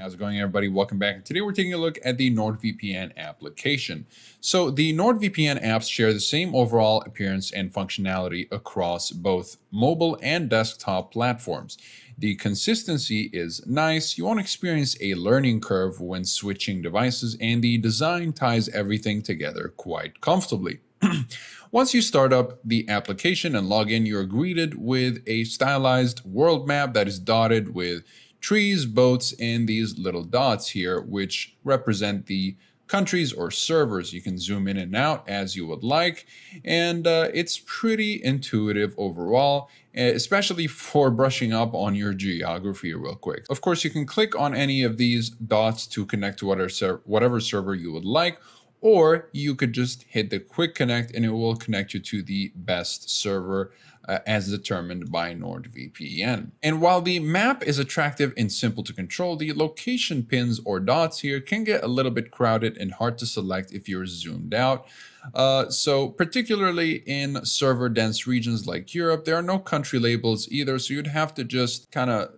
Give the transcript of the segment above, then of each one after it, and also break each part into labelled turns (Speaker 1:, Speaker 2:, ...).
Speaker 1: How's it going everybody? Welcome back. Today we're taking a look at the NordVPN application. So the NordVPN apps share the same overall appearance and functionality across both mobile and desktop platforms. The consistency is nice, you won't experience a learning curve when switching devices, and the design ties everything together quite comfortably. Once you start up the application and log in, you're greeted with a stylized world map that is dotted with trees, boats, and these little dots here, which represent the countries or servers. You can zoom in and out as you would like, and uh, it's pretty intuitive overall, eh, especially for brushing up on your geography real quick. Of course, you can click on any of these dots to connect to whatever, whatever server you would like, or you could just hit the quick connect and it will connect you to the best server uh, as determined by NordVPN. And while the map is attractive and simple to control, the location pins or dots here can get a little bit crowded and hard to select if you're zoomed out. Uh, so particularly in server dense regions like Europe, there are no country labels either. So you'd have to just kind of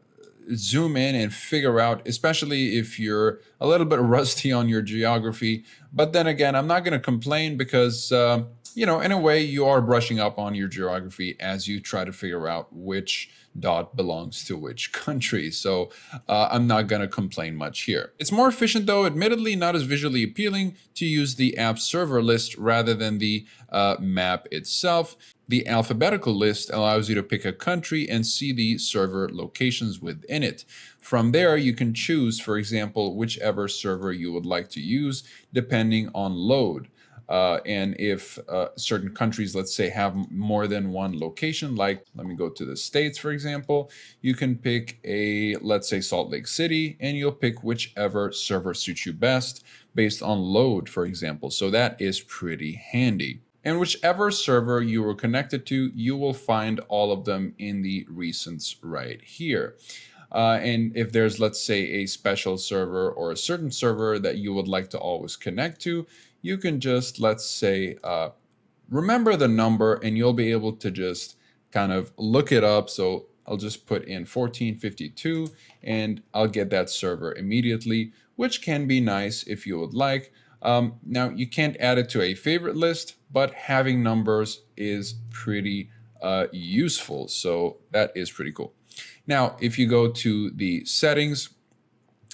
Speaker 1: zoom in and figure out, especially if you're a little bit rusty on your geography. But then again, I'm not going to complain because, uh, you know, in a way, you are brushing up on your geography as you try to figure out which dot belongs to which country. So uh, I'm not going to complain much here. It's more efficient though, admittedly not as visually appealing to use the app server list rather than the uh, map itself. The alphabetical list allows you to pick a country and see the server locations within it. From there, you can choose, for example, whichever server you would like to use depending on load. Uh, and if uh, certain countries, let's say, have more than one location, like let me go to the States, for example, you can pick a, let's say, Salt Lake City, and you'll pick whichever server suits you best based on load, for example. So that is pretty handy. And whichever server you were connected to, you will find all of them in the recents right here. Uh, and if there's, let's say, a special server or a certain server that you would like to always connect to, you can just, let's say, uh, remember the number and you'll be able to just kind of look it up. So I'll just put in 1452 and I'll get that server immediately, which can be nice if you would like. Um, now, you can't add it to a favorite list, but having numbers is pretty uh, useful. So that is pretty cool. Now, if you go to the settings,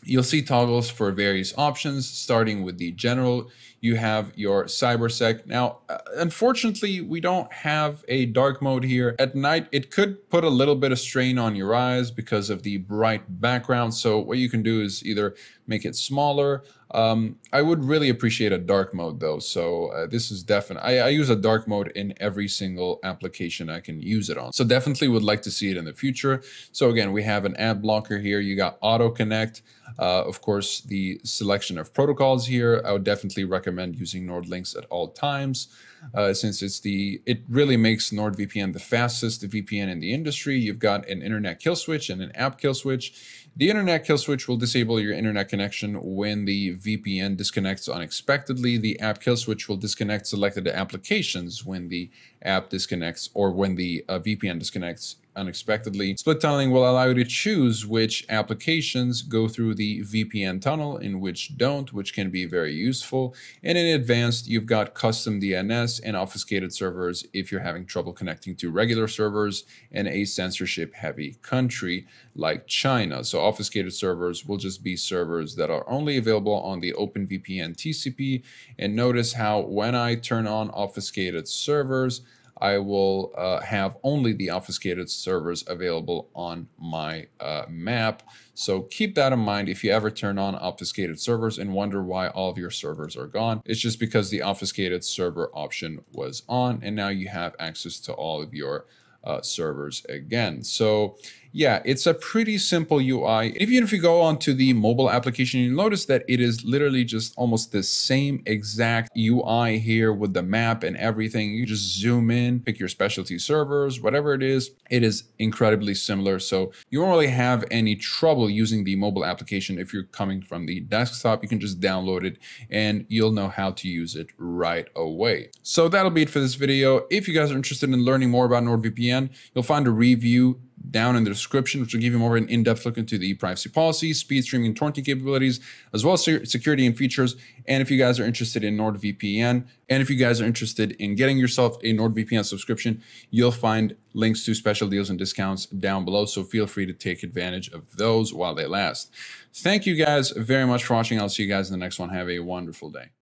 Speaker 1: you'll see toggles for various options, starting with the general you have your cybersec. Now, uh, unfortunately, we don't have a dark mode here. At night, it could put a little bit of strain on your eyes because of the bright background. So what you can do is either make it smaller. Um, I would really appreciate a dark mode though. So uh, this is definitely, I, I, use a dark mode in every single application I can use it on. So definitely would like to see it in the future. So again, we have an ad blocker here. You got auto connect. Uh, of course, the selection of protocols here, I would definitely recommend using NordLynx at all times. Uh, since it's the it really makes NordVPN the fastest VPN in the industry. You've got an internet kill switch and an app kill switch. The internet kill switch will disable your internet connection when the VPN disconnects unexpectedly. The app kill switch will disconnect selected applications when the app disconnects or when the uh, VPN disconnects unexpectedly. Split tunneling will allow you to choose which applications go through the VPN tunnel and which don't, which can be very useful. And in advanced, you've got custom DNS and obfuscated servers if you're having trouble connecting to regular servers in a censorship heavy country like China. So obfuscated servers will just be servers that are only available on the OpenVPN TCP. And notice how when I turn on obfuscated servers, I will uh, have only the obfuscated servers available on my uh, map. So keep that in mind if you ever turn on obfuscated servers and wonder why all of your servers are gone. It's just because the obfuscated server option was on and now you have access to all of your uh, servers again. So yeah, it's a pretty simple UI. Even if you go onto the mobile application, you'll notice that it is literally just almost the same exact UI here with the map and everything. You just zoom in, pick your specialty servers, whatever it is. It is incredibly similar. So you won't really have any trouble using the mobile application if you're coming from the desktop. You can just download it and you'll know how to use it right away. So that'll be it for this video. If you guys are interested in learning more about NordVPN, you'll find a review down in the description, which will give you more of an in-depth look into the privacy policy, speed streaming, torrenting capabilities, as well as security and features. And if you guys are interested in NordVPN, and if you guys are interested in getting yourself a NordVPN subscription, you'll find links to special deals and discounts down below. So feel free to take advantage of those while they last. Thank you guys very much for watching. I'll see you guys in the next one. Have a wonderful day.